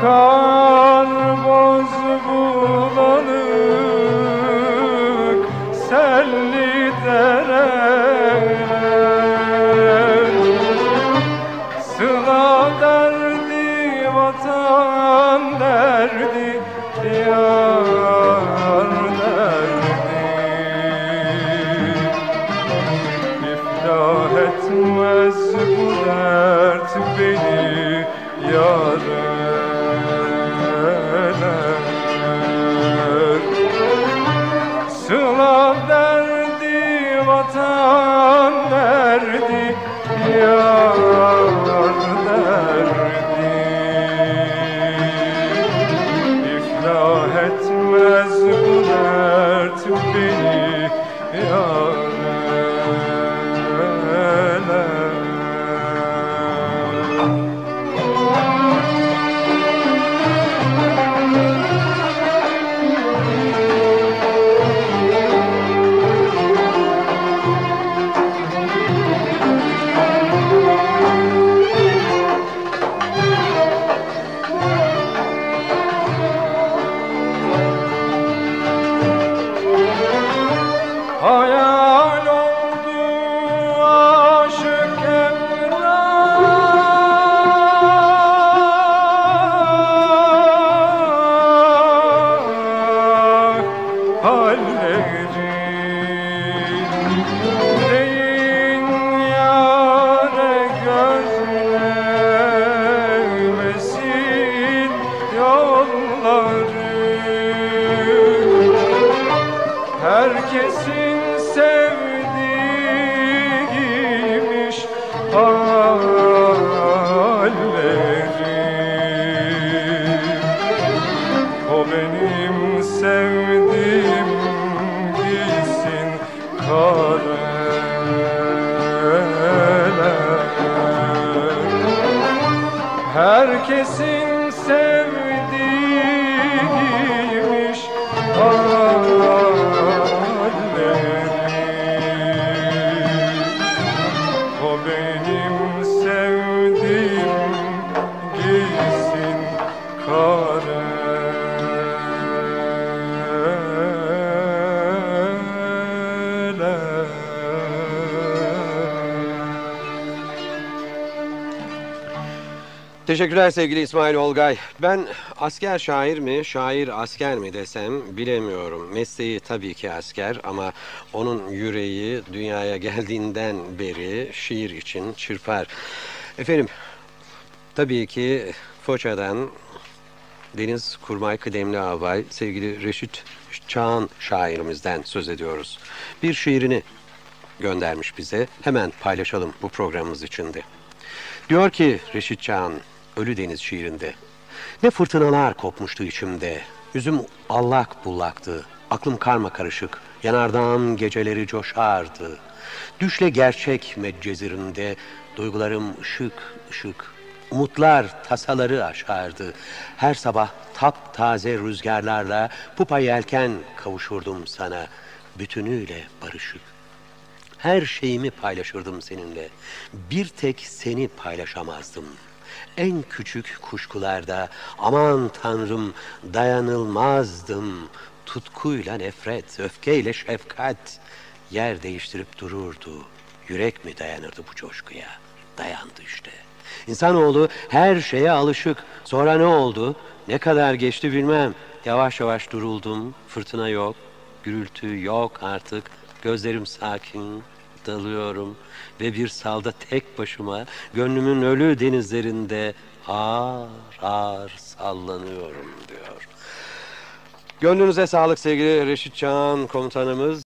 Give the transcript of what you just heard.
Akar boz bulanık selli dereler Sıla yeah Herkesin sevdiğiymiş halleri O benim sevdiğim kareler Herkesin sevdiğiymiş Teşekkürler sevgili İsmail Olgay. Ben asker şair mi, şair asker mi desem bilemiyorum. Mesleği tabii ki asker ama onun yüreği dünyaya geldiğinden beri şiir için çırpar. Efendim, tabii ki Foça'dan Deniz Kurmay Kıdemli Albay, sevgili Reşit Çağan şairimizden söz ediyoruz. Bir şiirini göndermiş bize. Hemen paylaşalım bu programımız içinde. Diyor ki Reşit Çağan Ölü Deniz şiirinde. Ne fırtınalar kopmuştu içimde. Yüzüm allak bullaktı. Aklım karma karışık. Yanardağım geceleri coşardı. Düşle gerçek meccezirinde duygularım ışık ışık. Umutlar tasaları aşardı. Her sabah taptaze rüzgarlarla pupa yelken kavuşurdum sana. Bütünüyle barışık. Her şeyimi paylaşırdım seninle. Bir tek seni paylaşamazdım. En küçük kuşkularda aman tanrım dayanılmazdım. Tutkuyla nefret, öfkeyle şefkat yer değiştirip dururdu. Yürek mi dayanırdı bu coşkuya? Dayandı işte. İnsanoğlu her şeye alışık. Sonra ne oldu? Ne kadar geçti bilmem. Yavaş yavaş duruldum. Fırtına yok. Gürültü yok artık. Gözlerim sakin, dalıyorum ve bir salda tek başıma gönlümün ölü denizlerinde ağır ağır sallanıyorum diyor. Gönlünüze sağlık sevgili Reşit Çağan komutanımız.